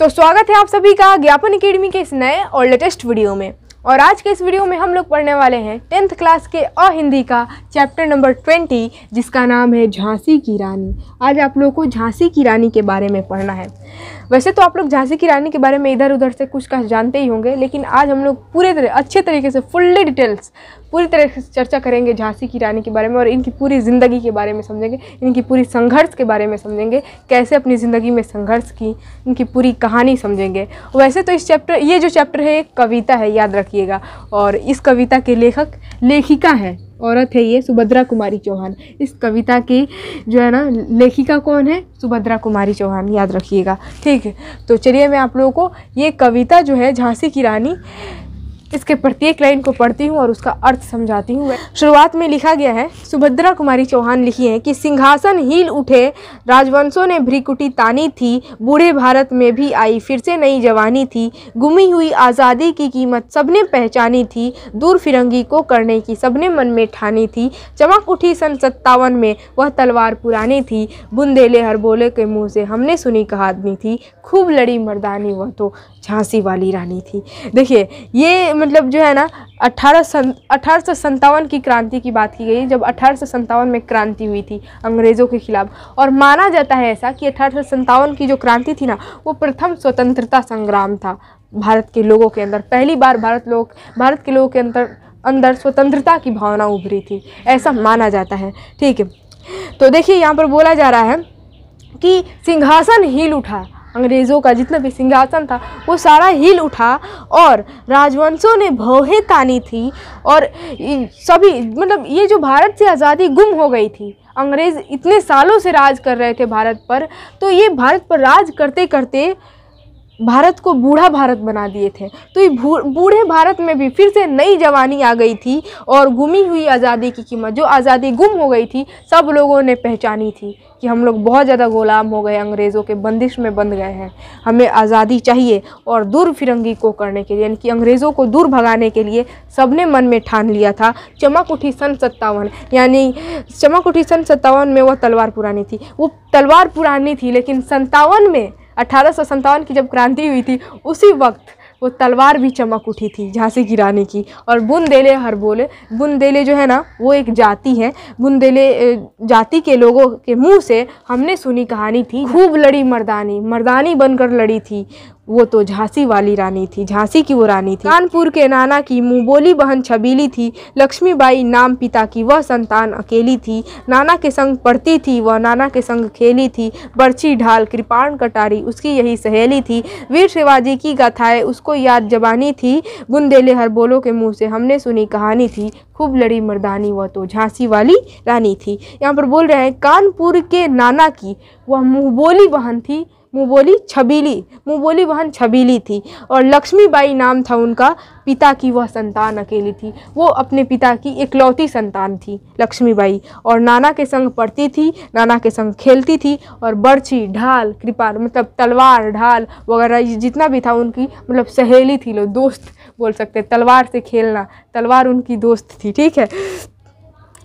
तो स्वागत है आप सभी का ज्ञापन अकेडमी के इस नए और लेटेस्ट वीडियो में। और आज के इस वीडियो में हम लोग पढ़ने वाले हैं टेंथ क्लास के अ हिंदी का चैप्टर नंबर ट्वेंटी, जिसका नाम है झांसी की रानी। आज आप लोगों को झांसी की रानी के बारे में पढ़ना है। वैसे तो आप लोग झांसी की रानी के बारे में इधर उधर से कुछ का जानते ही होंगे, लेकिन आज हम लोग पूरे तरह, अच्छे तरीके से फुल्ली डिटेल्स पूरी तरह से चर्चा करेंगे झांसी की रानी के बारे में और इनकी पूरी ज़िंदगी के बारे में समझेंगे, इनकी पूरी संघर्ष के बारे में समझेंगे, कैसे अपनी ज़िंदगी में संघर्ष की, इनकी पूरी कहानी समझेंगे। वैसे तो इस चैप्टर ये जो चैप्टर है, एक कविता है, याद रखिएगा, और इस कविता के लेखक, लेखिका है। औरत है ये, सुभद्रा कुमारी चौहान। इस कविता की जो है ना, लेखिका कौन है? सुभद्रा कुमारी चौहान, याद रखिएगा। ठीक है तो चलिए मैं आप लोगों को ये कविता जो है, झांसी की रानी इसके प्रत्येक लाइन को पढ़ती हूँ और उसका अर्थ समझाती हूँ। शुरुआत में लिखा गया है, सुभद्रा कुमारी चौहान लिखी है कि सिंहासन हिल उठे, राजवंशों ने भ्रिकुटी तानी थी, बूढ़े भारत में भी आई, फिर से नई जवानी थी, गुमी हुई आज़ादी की कीमत सबने पहचानी थी, दूर फिरंगी को करने की सबने मन में ठानी थी, चमक उठी सन सत्तावन में, वह तलवार पुरानी थी, बुंदेले हर बोले के मुँह से हमने सुनी कहादनी थी, खूब लड़ी मर्दानी, वह तो झांसी वाली रानी थी। देखिए, ये मतलब जो है ना, अठारह सन अठारह सौ की क्रांति की बात की गई, जब अठारह सौ में क्रांति हुई थी अंग्रेज़ों के खिलाफ। और माना जाता है ऐसा कि अठारह सौ की जो क्रांति थी ना, वो प्रथम स्वतंत्रता संग्राम था भारत के लोगों के अंदर। पहली बार भारत लोग, भारत के लोगों के अंदर अंदर स्वतंत्रता की भावना उभरी थी। ऐसा माना जाता है। ठीक है। तो देखिए, यहाँ पर बोला जा रहा है कि सिंहासन हिल उठा। अंग्रेज़ों का जितना भी सिंहासन था, वो सारा हिल उठा और राजवंशों ने भौहें तानी थी और सभी मतलब ये जो भारत से आज़ादी गुम हो गई थी, अंग्रेज़ इतने सालों से राज कर रहे थे भारत पर तो ये भारत पर राज करते करते भारत को बूढ़ा भारत बना दिए थे। तो ये बूढ़े भारत में भी फिर से नई जवानी आ गई थी और गुमी हुई आज़ादी की कीमत, जो आज़ादी गुम हो गई थी, सब लोगों ने पहचानी थी। कि हम लोग बहुत ज़्यादा गुलाम हो गए, अंग्रेज़ों के बंदिश में बंध गए हैं। हमें आज़ादी चाहिए और दूर फिरंगी को करने के लिए, यानी कि अंग्रेज़ों को दूर भगाने के लिए सबने मन में ठान लिया था। चमक उठी सन सत्तावन, यानी चमक उठी सन सत्तावन में वह तलवार पुरानी थी। वो तलवार पुरानी थी, लेकिन संतावन में, अठारह सौ सतावन की जब क्रांति हुई थी, उसी वक्त वो तलवार भी चमक उठी थी झांसी की रानी की। और बुंदेले, हर बोले, बुंदेले जो है ना, वो एक जाति है। बुंदेले जाति के लोगों के मुँह से हमने सुनी कहानी थी, खूब लड़ी मर्दानी। मर्दानी बनकर लड़ी थी। वो तो झांसी वाली रानी थी, झांसी की वो रानी थी। कानपुर के नाना की मुँह बोली बहन छबीली थी, लक्ष्मीबाई नाम पिता की वह संतान अकेली थी। नाना के संग पढ़ती थी, वह नाना के संग खेली थी। बर्ची ढाल, कृपाण कटारी, उसकी यही सहेली थी। वीर शिवाजी की गाथाएँ, उसको याद जबानी थी। बुंदेले हर बोलो के मुँह से हमने सुनी कहानी थी। खूब लड़ी मर्दानी, वह तो झांसी वाली रानी थी। यहाँ पर बोल रहे हैं, कानपुर के नाना की, वह मुँह बोली बहन थी मुँह बोली, छबीली। मुँह बोली बहन छबीली थी। और लक्ष्मीबाई नाम था उनका, पिता की वह संतान अकेली थी। वो अपने पिता की इकलौती संतान थी, लक्ष्मीबाई। और नाना के संग पढ़ती थी, नाना के संग खेलती थी और बर्छी, ढाल कृपा मतलब तलवार, ढाल वगैरह जितना भी था उनकी मतलब सहेली थी लोग दोस्त बोल सकते तलवार से खेलना, तलवार उनकी दोस्त थी, ठीक है?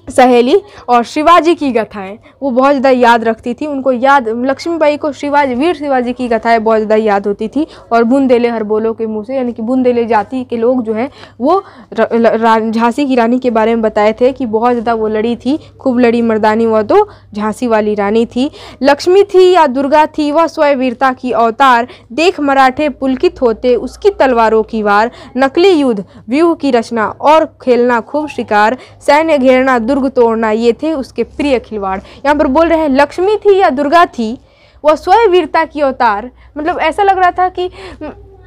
सहेली और शिवाजी की कथाएँ, वो बहुत ज़्यादा याद रखती थी। उनको याद लक्ष्मीबाई को शिवाजी, वीर शिवाजी की कथाएँ बहुत ज़्यादा याद होती थी और बुंदेले हर बोलो के मुँह से, यानी कि बुंदेले जाति के लोग जो हैं, वो झांसी की रानी के बारे में बताए थे कि बहुत ज़्यादा वो लड़ी थी, खूब लड़ी मर्दानी वह तो झांसी वाली रानी थी। लक्ष्मी थी या दुर्गा थी, वह स्वयं वीरता की अवतार, देख मराठे पुलकित होते उसकी तलवारों की वार, नकली युद्ध, व्यूह की रचना और खेलना खूब शिकार, सैन्य घेरना दुर्ग तोड़ना, ये थे उसके प्रिय खिलवाड़। यहाँ पर बोल रहे हैं, लक्ष्मी थी या दुर्गा थी, वह स्वयं वीरता की अवतार। मतलब ऐसा लग रहा था कि,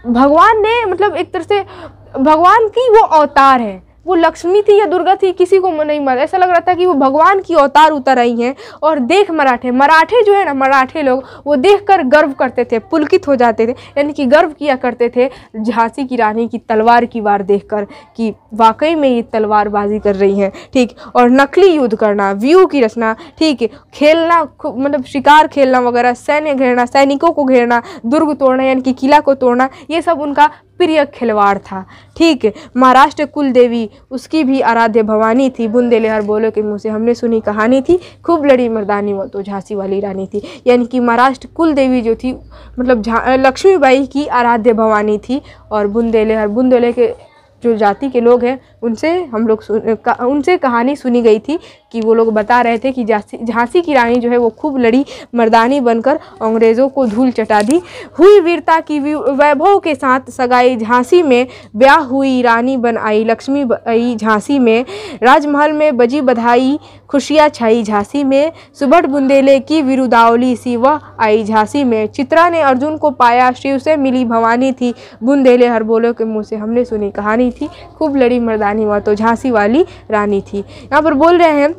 भगवान ने मतलब एक तरह से, भगवान की वो अवतार है। वो लक्ष्मी थी या दुर्गा थी, किसी को नहीं मालूम। ऐसा लग रहा था कि वो भगवान की अवतार उतर आई हैं और देख मराठे मराठे जो है ना, मराठे लोग, वो देख कर गर्व करते थे, पुलकित हो जाते थे, यानी कि गर्व किया करते थे झांसी की रानी की तलवार की वार देख कर कि वाकई में ये तलवारबाजी कर रही हैं। ठीक, और नकली युद्ध करना, व्यू की रचना, ठीक है खेलना मतलब शिकार खेलना वगैरह, सैन्य घेरना, सैनिकों को घेरना, दुर्ग तोड़ना, यानी कि किला को तोड़ना, ये सब उनका प्रिय खिलवाड़ था। ठीक है महाराष्ट्र कुल देवी उसकी भी आराध्य भवानी थी। बुंदेलहर बोलो के मुँह से हमने सुनी कहानी थी। खूब लड़ी मर्दानी वो तो झांसी वाली रानी थी। यानी कि महाराष्ट्र कुल देवी जो थी मतलब लक्ष्मीबाई की आराध्य भवानी थी और बुंदेले हर बुंदेले के जो जाति के लोग हैं, उनसे हम लोग उनसे कहानी सुनी गई थी कि वो लोग बता रहे थे कि झांसी की रानी जो है वो खूब लड़ी मर्दानी बनकर, अंग्रेज़ों को धूल चटा दी। हुई वीरता की वैभव के साथ सगाई झांसी में ब्याह हुई रानी बन आई, लक्ष्मी आई झांसी में। राजमहल में बजी बधाई खुशियाँ छाई झांसी में सुबह बुंदेले की विरुदावली सी वह आई झांसी में। चित्रा ने अर्जुन को पाया, शिव से मिली भवानी थी। बुंदेले हर बोलो के मुँह से हमने सुनी कहानी थी। खूब लड़ी मर्दानी हुआ तो झांसी वाली रानी थी। यहाँ पर बोल रहे हैं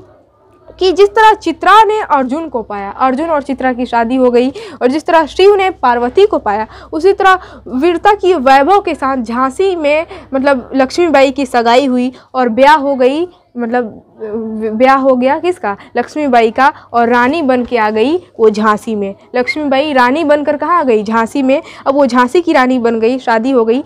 कि जिस तरह चित्रा ने अर्जुन को पाया, अर्जुन और चित्रा की शादी हो गई और जिस तरह शिव ने पार्वती को पाया, उसी तरह वीरता की वैभव के साथ झांसी में मतलब लक्ष्मीबाई की सगाई हुई और ब्याह हो गई मतलब ब्याह हो गया किसका? लक्ष्मीबाई का और रानी बन के आ गई वो झांसी में। लक्ष्मीबाई रानी बनकर कहाँ आ गई? झांसी में। अब वो झांसी की रानी बन गई, शादी हो गई।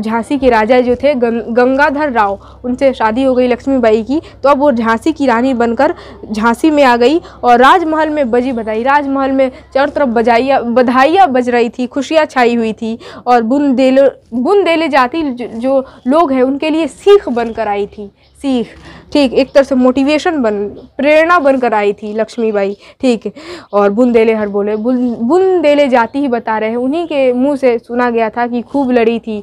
झांसी के राजा जो थे गंगाधर राव, उनसे शादी हो गई लक्ष्मीबाई की। तो अब वो झांसी की रानी बनकर झांसी में आ गई और राजमहल में बजी बधाई। राजमहल में चारों तरफ़ बजाइया, बधाइयाँ बज रही थी, खुशियाँ छाई हुई थी और बुंदेले बुंदेले जाति जो लोग हैं, उनके लिए सीख बनकर आई थी। सीख, ठीक, एक तरह से मोटिवेशन बन, प्रेरणा बनकर आई थी लक्ष्मीबाई, ठीक, और बुंदेले हर बोले बुंदेले जाति ही बता रहे हैं, उन्हीं के मुँह से सुना गया था कि खूब लड़ी थी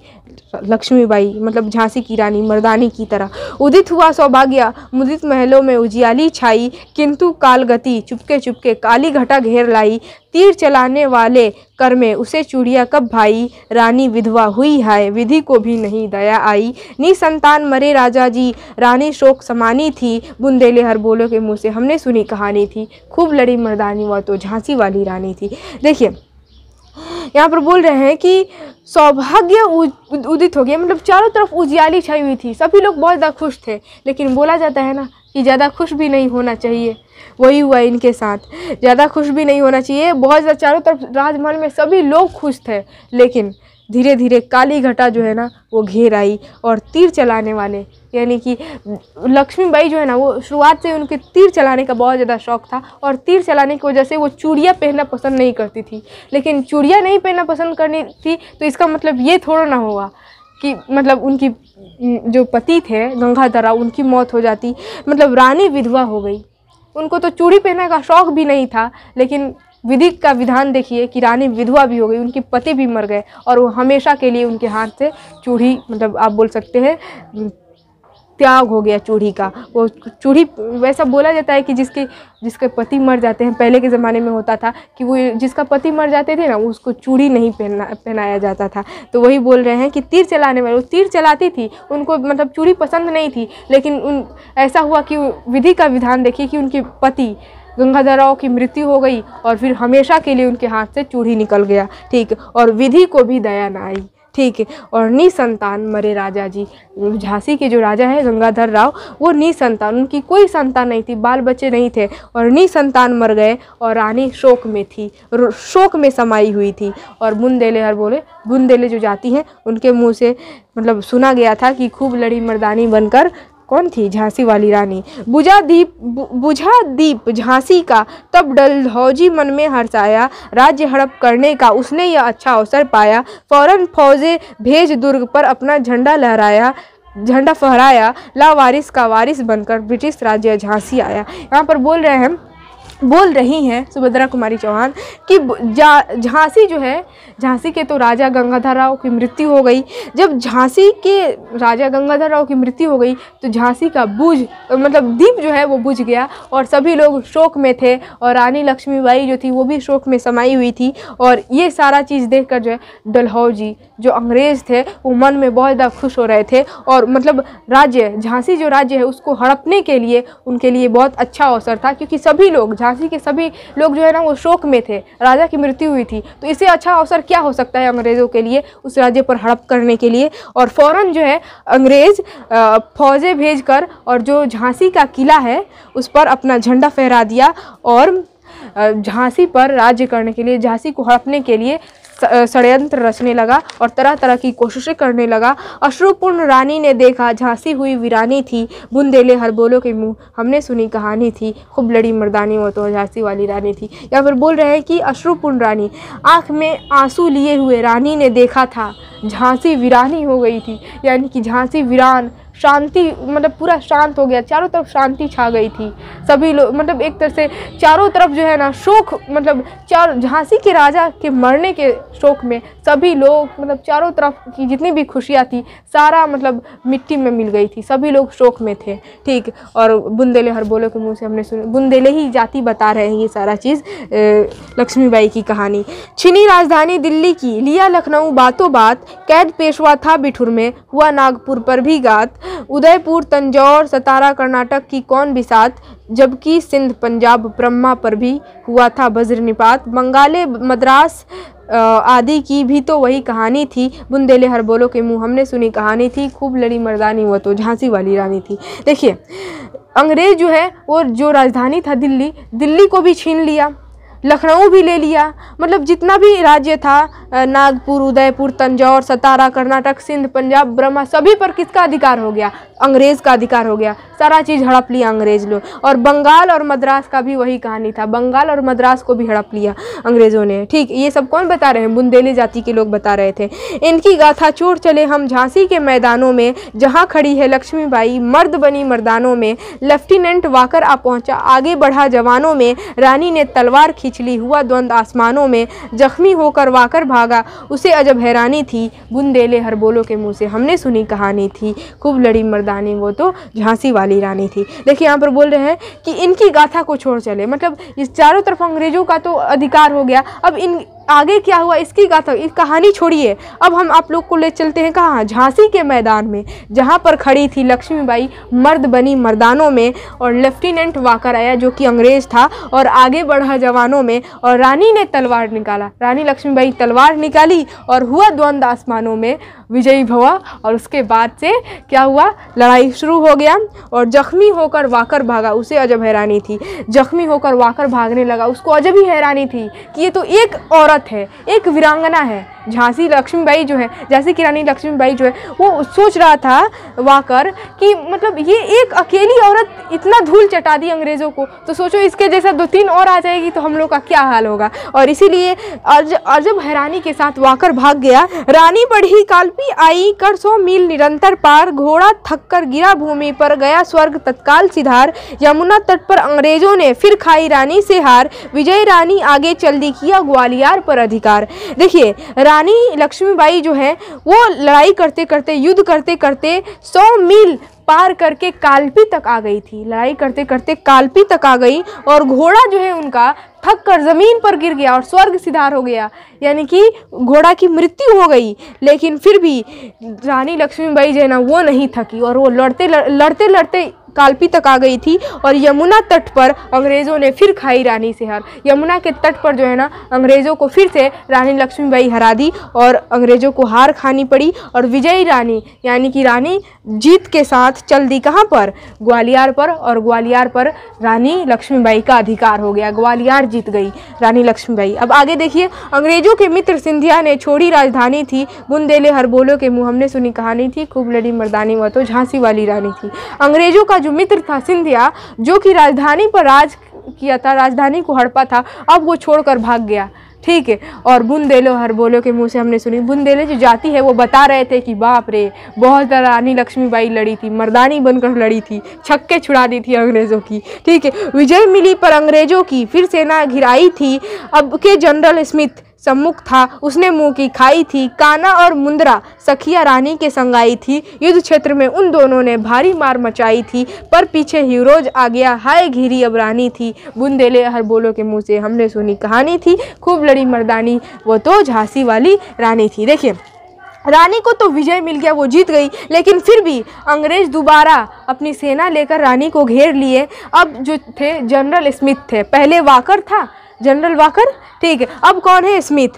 लक्ष्मीबाई मतलब झांसी की रानी, मर्दानी की तरह। उदित हुआ सौभाग्य, मुदित महलों में उजियाली छाई, किंतु कालगति चुपके चुपके काली घटा घेर लाई। तीर चलाने वाले कर में उसे चूड़िया कब भाई? रानी विधवा हुई है विधि को भी नहीं दया आई। नी संतान मरे राजा जी, रानी शोक समानी थी। बुंदेले हर बोलो के मुँह से हमने सुनी कहानी थी। खूब लड़ी मर्दानी, वह तो झांसी वाली रानी थी। देखिए यहाँ पर बोल रहे हैं कि सौभाग्य उदित हो गया। मतलब चारों तरफ़ उजियाली छाई हुई थी। सभी लोग बहुत ज़्यादा खुश थे। लेकिन बोला जाता है ना कि ज़्यादा खुश भी नहीं होना चाहिए। वही हुआ इनके साथ। ज़्यादा खुश भी नहीं होना चाहिए। बहुत ज़्यादा चारों तरफ़ राजमहल में सभी लोग खुश थे। लेकिन धीरे धीरे काली घटा जो है ना, वो घेर आई और तीर चलाने वाले। यानी कि लक्ष्मीबाई जो है ना, वो शुरुआत से उनके तीर चलाने का बहुत ज़्यादा शौक था और तीर चलाने की वजह से वो चूड़ियाँ पहनना पसंद नहीं करती थी। लेकिन चूड़िया नहीं पहनना पसंद करनी थी तो इसका मतलब ये थोड़ा ना होगा कि मतलब उनकी जो पति थे, गंगाधरा, उनकी मौत हो जाती। मतलब रानी विधवा हो गई। उनको तो चूड़ी पहनने का शौक भी नहीं था, लेकिन विधि का विधान देखिए कि रानी विधवा भी हो गई, उनके पति भी मर गए और वो हमेशा के लिए उनके हाथ से चूड़ी मतलब आप बोल सकते हैं, त्याग हो गया चूड़ी का। वो चूड़ी, वैसा बोला जाता है कि जिसके जिसके पति मर जाते हैं, पहले के ज़माने में होता था कि वो जिसका पति मर जाते थे ना उसको चूड़ी नहीं पहना पहनाया जाता था। तो वही बोल रहे हैं कि तीर चलाने वाले, वो तीर चलाती थी, उनको मतलब चूड़ी पसंद नहीं थी, लेकिन उन, ऐसा हुआ कि विधि का विधान देखिए कि उनके पति गंगाधर राव की मृत्यु हो गई और फिर हमेशा के लिए उनके हाथ से चूड़ी निकल गया, ठीक? और विधि को भी दया न आई, ठीक? है और निसंतान मरे राजा जी। झांसी के जो राजा है, गंगाधर राव, वो निसंतान, उनकी कोई संतान नहीं थी, बाल बच्चे नहीं थे और निसंतान मर गए और रानी शोक में थी शोक में समाई हुई थी। और बुंदेले हर बोले, बुंदेले जो जाती हैं, उनके मुँह से मतलब सुना गया था कि खूब लड़ी मर्दानी बनकर कौन थी झांसी वाली रानी? बुझा दीप बुझा दीप झांसी का तब डलहौजी मन में हर्षाया राज्य हड़प करने का उसने यह अच्छा अवसर पाया। फ़ौरन फौजे भेज दुर्ग पर अपना झंडा लहराया, झंडा फहराया। लावारिस का वारिस बनकर ब्रिटिश राज्य झांसी आया। यहाँ पर बोल रहे हैं बोल रही हैं सुभद्रा कुमारी चौहान कि झांसी जो है, झांसी के तो राजा गंगाधर राव की मृत्यु हो गई। जब झांसी के राजा गंगाधर राव की मृत्यु हो गई तो झांसी का बुझ मतलब दीप जो है वो बुझ गया और सभी लोग शोक में थे और रानी लक्ष्मीबाई जो थी वो भी शोक में समाई हुई थी। और ये सारा चीज़ देखकर जो है, डलहौजी जो अंग्रेज़ थे, वो मन में बहुत ज़्यादा खुश हो रहे थे और मतलब राज्य, झांसी जो राज्य है, उसको हड़पने के लिए, उनके लिए बहुत अच्छा अवसर था क्योंकि सभी लोग झांसी के सभी लोग जो है ना, वो शोक में थे। राजा की मृत्यु हुई थी। तो इससे अच्छा अवसर क्या हो सकता है अंग्रेज़ों के लिए, उस राज्य पर हड़प करने के लिए? और फ़ौर जो है, अंग्रेज़ फौजें भेज कर और जो झांसी का किला है, उस पर अपना झंडा फहरा दिया और झांसी पर राज्य करने के लिए, झांसी को हड़पने के लिए षड्यंत्र रचने लगा और तरह तरह की कोशिशें करने लगा। अश्रुपूर्ण रानी ने देखा, झांसी हुई वीरानी थी। बुंदेले हर बोलो के मुँह, हमने सुनी कहानी थी। खूब लड़ी मर्दानी वो तो झांसी वाली रानी थी। या फिर बोल रहे हैं कि अश्रुपूर्ण रानी, आँख में आँसू लिए हुए रानी ने देखा था, झांसी वीरानी हो गई थी। यानी कि झांसी वीरान शांति मतलब पूरा शांत हो गया। चारों तरफ़ शांति छा गई थी। सभी लोग मतलब एक तरह से चारों तरफ़ जो है ना शोक मतलब चार, झांसी के राजा के मरने के शोक में सभी लोग मतलब चारों तरफ़ की जितनी भी खुशियाँ थी, सारा मतलब मिट्टी में मिल गई थी। सभी लोग शोक में थे। ठीक, और बुंदेले हर बोलो के मुँह से हमने सुने, बुंदेले ही जाति बता रहे हैं ये सारा चीज़ लक्ष्मीबाई की कहानी। छिनी राजधानी दिल्ली की, लिया लखनऊ बातों बात, कैद पेशवा था बिठुर में, हुआ नागपुर पर भी गात। उदयपुर, तंजौर, सतारा, कर्नाटक की कौन बिसात जबकि सिंध, पंजाब, ब्रह्मा पर भी हुआ था वज्र निपात बंगाले, मद्रास आदि की भी तो वही कहानी थी। बुंदेले हर बोलो के मुँह हमने सुनी कहानी थी। खूब लड़ी मर्दानी वो तो झांसी वाली रानी थी। देखिए, अंग्रेज़ जो है, वो जो राजधानी था दिल्ली दिल्ली को भी छीन लिया। लखनऊ भी ले लिया। मतलब जितना भी राज्य था नागपुर, उदयपुर, तंजौर, सतारा, कर्नाटक, सिंध, पंजाब, ब्रह्मा, सभी पर किसका अधिकार हो गया? अंग्रेज़ का अधिकार हो गया। सारा चीज़ हड़प लिया अंग्रेज़ लोग। और बंगाल और मद्रास का भी वही कहानी था। बंगाल और मद्रास को भी हड़प लिया अंग्रेज़ों ने। ठीक, ये सब कौन बता रहे हैं? बुंदेली जाति के लोग बता रहे थे। इनकी गाथा चोर चले हम झांसी के मैदानों में, जहाँ खड़ी है लक्ष्मीबाई, मर्द बनी मर्दानों में। लेफ्टिनेंट वाकर आ पहुँचा, आगे बढ़ा जवानों में। रानी ने तलवार खींच। ली हुआ द्वंद आसमानों में जख्मी होकर वाकर भागा। उसे अजब हैरानी थी, बुंदेले हर बोलो के मुँह से हमने सुनी कहानी थी। खूब लड़ी मर्दानी वो तो झांसी वाली रानी थी। देखिए, यहाँ पर बोल रहे हैं कि इनकी गाथा को छोड़ चले। मतलब इस चारों तरफ़ अंग्रेज़ों का तो अधिकार हो गया। अब इन आगे क्या हुआ? इसकी गाथा इस कहानी छोड़िए। अब हम आप लोग को ले चलते हैं कहाँ? झांसी के मैदान में, जहाँ पर खड़ी थी लक्ष्मीबाई मर्द बनी मर्दानों में और लेफ्टिनेंट वाकर आया जो कि अंग्रेज़ था और आगे बढ़ा जवानों में और रानी ने तलवार निकाला। रानी लक्ष्मीबाई तलवार निकाली और हुआ द्वंद्व आसमानों में विजयी भवा और उसके बाद से क्या हुआ? लड़ाई शुरू हो गया और जख्मी होकर वाकर भागा। उसे अजब हैरानी थी। जख्मी होकर वाकर भागने लगा। उसको अजब ही हैरानी थी कि ये तो एक औरत है, एक वीरांगना है। झांसी लक्ष्मीबाई जो है झांसी की रानी लक्ष्मीबाई जो है, वो सोच रहा था वाकर कि मतलब ये एक अकेली औरत इतना धूल चटा दी अंग्रेज़ों को तो सोचो इसके जैसा दो तीन और आ जाएगी तो हम लोग का क्या हाल होगा। और इसीलिए अजब हैरानी के साथ वाकर भाग गया। रानी बढ़ी, कालपी आई, कर सौ मील निरंतर पार, घोड़ा थक कर गिरा भूमि पर गया स्वर्ग तत्काल सिधार। यमुना तट पर अंग्रेज़ों ने फिर खाई रानी से हार, विजय रानी आगे चल दी किया ग्वालियर पर अधिकार। देखिए रानी लक्ष्मीबाई जो है, वो लड़ाई करते करते, युद्ध करते करते सौ मील पार करके कालपी तक आ गई थी। लड़ाई करते करते कालपी तक आ गई और घोड़ा जो है उनका थक कर ज़मीन पर गिर गया और स्वर्ग सिधार हो गया। यानी कि घोड़ा की मृत्यु हो गई, लेकिन फिर भी रानी लक्ष्मीबाई जो है ना, वो नहीं थकी और वो लड़ते लड़ते लड़ते कालपी तक आ गई थी और यमुना तट पर अंग्रेज़ों ने फिर खाई रानी से हार। यमुना के तट पर जो है ना, अंग्रेज़ों को फिर से रानी लक्ष्मीबाई हरा दी और अंग्रेज़ों को हार खानी पड़ी और विजयी रानी, यानी कि रानी जीत के साथ चल दी कहाँ पर? ग्वालियर पर और ग्वालियर पर रानी लक्ष्मीबाई का अधिकार हो गया। ग्वालियर जीत गई रानी लक्ष्मीबाई। अब आगे देखिए, अंग्रेज़ों के मित्र सिंधिया ने छोड़ी राजधानी थी, बुंदेले हर के मुँह हमने सुनी कहानी थी, खूब लड़ी मर्दानी वह तो झांसी वाली रानी थी। अंग्रेज़ों का जो मित्र था सिंधिया, जो कि राजधानी पर राज किया था, राजधानी को हड़पा था, अब वो छोड़कर भाग गया। ठीक है, और बुंदेलो, हर बोलो के मुँह से हमने सुनी। बुंदेले जो जाति है, वो बता रहे थे कि बाप रे, बहुत ज़्यादा रानी लक्ष्मीबाई लड़ी थी, मर्दानी बनकर लड़ी थी, छक्के छुड़ा दी थी अंग्रेज़ों की। ठीक है, विजय मिली पर अंग्रेज़ों की, फिर सेना घिराई थी। अब के जनरल स्मिथ सम्मुख था। उसने मुँह की खाई थी, काना और मुंद्रा, सखिया रानी के संग आई थी। युद्ध क्षेत्र में उन दोनों ने भारी मार मचाई थी, पर पीछे हीरोज आ गया हाय घिरी अब रानी थी। बुंदेले हर बोलो के मुँह से हमने सुनी कहानी थी, खूब लड़ी मर्दानी, वो तो झांसी वाली रानी थी। देखिए, रानी को तो विजय मिल गया, वो जीत गई, लेकिन फिर भी अंग्रेज़ दोबारा अपनी सेना लेकर रानी को घेर लिए। अब जो थे, जनरल स्मिथ थे। पहले वाकर था जनरल वाकर? ठीक है, अब कौन है स्मिथ?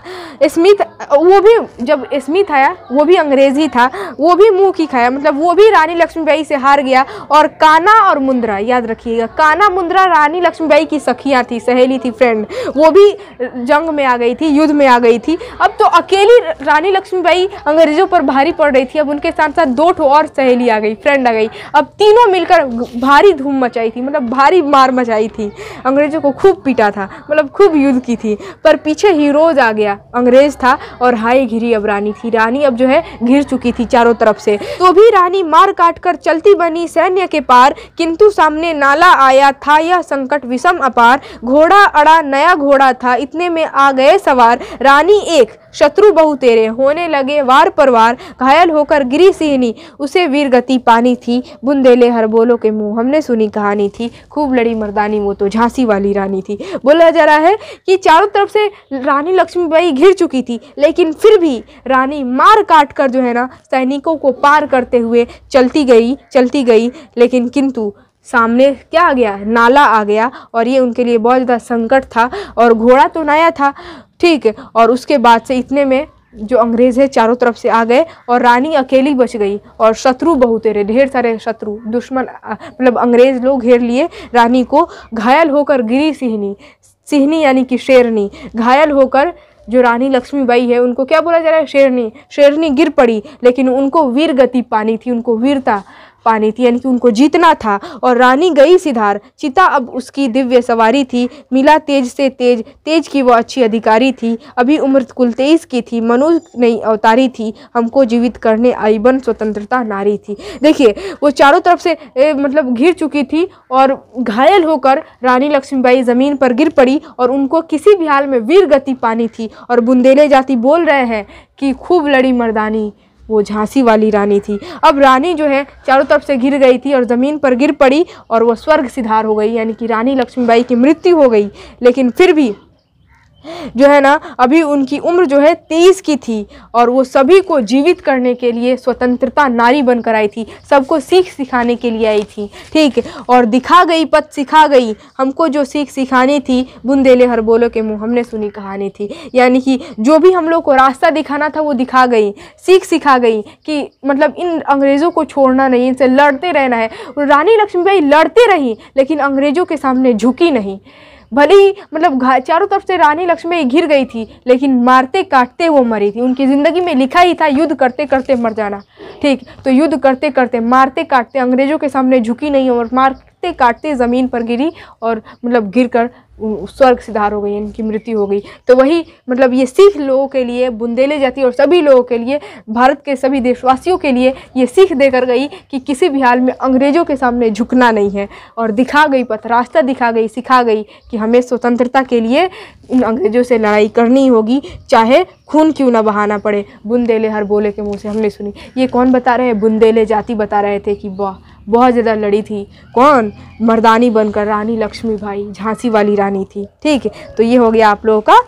स्मिथ, वो भी जब स्मिथ आया, वो भी अंग्रेज़ी था, वो भी मुँह की खाया मतलब वो भी रानी लक्ष्मीबाई से हार गया, और काना और मुंद्रा, याद रखिएगा काना मुंद्रा, रानी लक्ष्मीबाई की सखियाँ थी, सहेली थी फ्रेंड वो भी जंग में आ गई थी, युद्ध में आ गई थी, अब तो अकेली रानी लक्ष्मीबाई अंग्रेज़ों पर भारी पड़ रही थी, अब उनके साथ साथ दो ठो और सहेली आ गई फ्रेंड आ गई, अब तीनों मिलकर भारी धूम मचाई थी मतलब भारी मार मचाई थी, अंग्रेज़ों को खूब पीटा था मतलब खूब युद्ध की थी, पर पीछे हीरोज आ गया। अंग्रेज़ था और हाई घिरी अब रानी थी। रानी अब जो है, घिर चुकी थी चारों तरफ़ से। तो भी रानी मार काट कर चलती बनी सैन्य के पार, किंतु सामने नाला आया था, यह संकट विषम अपार। घोड़ा अड़ा नया घोड़ा था, इतने में आ गए सवार। रानी एक शत्रु बहु तेरे होने लगे, वार पर वार घायल होकर गिरी सिहनी उसे वीर गति पानी थी, बुंदेले हर बोलो के मुँह। हमने सुनी कहानी थी, खूब लड़ी मर्दानी वो तो झांसी वाली रानी थी। बोला जा रहा है कि चारों तरफ़ से रानी लक्ष्मीबाई घिर चुकी थी, लेकिन फिर भी रानी मार काट कर जो है ना, सैनिकों को पार करते हुए चलती गई चलती गई। लेकिन किंतु सामने क्या आ गया? नाला आ गया, और ये उनके लिए बहुत ज़्यादा संकट था, और घोड़ा तो नया था। ठीक है, और उसके बाद से इतने में जो अंग्रेज़ है चारों तरफ़ से आ गए और रानी अकेली बच गई और शत्रु बहुत रहे ढेर सारे शत्रु, दुश्मन मतलब अंग्रेज़ लोग घेर लिए रानी को। घायल होकर गिरी सिहनी सिहनी यानी कि शेरनी, घायल होकर जो रानी लक्ष्मीबाई है उनको क्या बोला जा रहा है? शेरनी शेरनी गिर पड़ी, लेकिन उनको वीर गति पानी थी, उनको वीरता पानी थी यानी कि उनको जीतना था। और रानी गई सिधार। चिता अब उसकी दिव्य सवारी थी। मिला तेज से तेज। तेज की वो अच्छी अधिकारी थी। अभी उम्र कुल तेईस की थी। मनु नहीं अवतारी थी। हमको जीवित करने आई बन स्वतंत्रता नारी थी। देखिए वो चारों तरफ़ से ए, मतलब घिर चुकी थी और घायल होकर रानी लक्ष्मीबाई ज़मीन पर गिर पड़ी और उनको किसी भी हाल में वीर गति पानी थी। और बुंदेले जाति बोल रहे हैं कि खूब लड़ी मर्दानी। वो झांसी वाली रानी थी। अब रानी जो है, चारों तरफ़ से गिर गई थी और ज़मीन पर गिर पड़ी और वो स्वर्ग सिधार हो गई, यानी कि रानी लक्ष्मीबाई की मृत्यु हो गई। लेकिन फिर भी जो है ना, अभी उनकी उम्र जो है तेईस की थी और वो सभी को जीवित करने के लिए स्वतंत्रता नारी बनकर आई थी। सबको सीख सिखाने के लिए आई थी, ठीक? और दिखा गई पथ सिखा गई। हमको जो सीख सिखानी थी, बुंदेले हर बोलो के मुँह हमने सुनी कहानी थी। यानी कि जो भी हम लोग को रास्ता दिखाना था, वो दिखा गई। सीख सिखा गई कि मतलब इन अंग्रेज़ों को छोड़ना नहीं, इनसे लड़ते रहना है। रानी लक्ष्मीबाई लड़ते रही, लेकिन अंग्रेज़ों के सामने झुकी नहीं। भले ही मतलब चारों तरफ़ से रानी लक्ष्मी घिर गई थी, लेकिन मारते काटते वो मरी थी। उनकी ज़िंदगी में लिखा ही था, युद्ध करते करते मर जाना। ठीक तो युद्ध करते करते, मारते काटते अंग्रेज़ों के सामने झुकी नहीं और मारते काटते काटते ज़मीन पर गिरी और मतलब गिर कर स्वर्ग सिधार हो गई, इनकी मृत्यु हो गई। तो वही मतलब ये सीख लोगों के लिए, बुंदेले जाति और सभी लोगों के लिए, भारत के सभी देशवासियों के लिए ये सीख देकर गई कि किसी भी हाल में अंग्रेज़ों के सामने झुकना नहीं है और दिखा गई पथ, रास्ता दिखा गई, सिखा गई कि हमें स्वतंत्रता के लिए इन अंग्रेज़ों से लड़ाई करनी होगी, चाहे खून क्यों ना बहाना पड़े। बुंदेले हर बोले के मुँह से हमने सुनी। ये कौन बता रहे हैं? बुंदेले जाति बता रहे थे कि वाह। बहुत ज़्यादा लड़ी थी। कौन? मर्दानी बनकर रानी लक्ष्मी भाई, झांसी वाली रानी थी। ठीक है तो ये हो गया आप लोगों का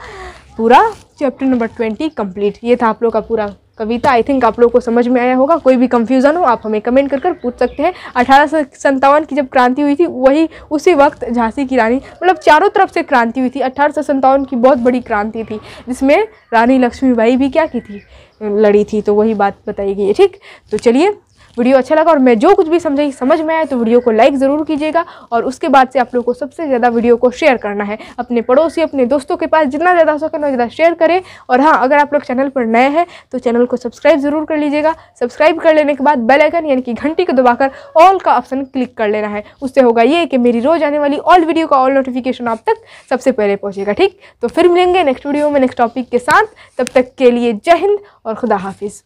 पूरा चैप्टर नंबर ट्वेंटी कंप्लीट ये था आप लोगों का पूरा कविता। आई थिंक आप लोगों को समझ में आया होगा, कोई भी कंफ्यूजन हो, आप हमें कमेंट कर कर पूछ सकते हैं। अठारह की जब क्रांति हुई थी, वही उसी वक्त झांसी की रानी मतलब चारों तरफ़ से क्रांति हुई थी। अठारह की बहुत बड़ी क्रांति थी, जिसमें रानी लक्ष्मीबाई भी क्या की थी? लड़ी थी तो वही बात बताई गई है। ठीक तो चलिए वीडियो अच्छा लगा और मैं जो कुछ भी समझाई समझ में आए तो वीडियो को लाइक ज़रूर कीजिएगा और उसके बाद से आप लोग को सबसे ज़्यादा वीडियो को शेयर करना है। अपने पड़ोसी, अपने दोस्तों के पास जितना ज़्यादा हो सके उतना ज़्यादा शेयर करें। और हाँ अगर आप लोग चैनल पर नए हैं तो चैनल को सब्सक्राइब ज़रूर कर लीजिएगा। सब्सक्राइब कर लेने के बाद बेलाइकन यानी कि घंटी को दबाकर ऑल का ऑप्शन क्लिक कर लेना है। उससे होगा ये कि मेरी रोज़ आने वाली ऑल वीडियो का ऑल नोटिफिकेशन आप तक सबसे पहले पहुँचेगा, ठीक? तो फिर मिलेंगे नेक्स्ट वीडियो में नेक्स्ट टॉपिक के साथ। तब तक के लिए जय हिंद और खुदा हाफिज़।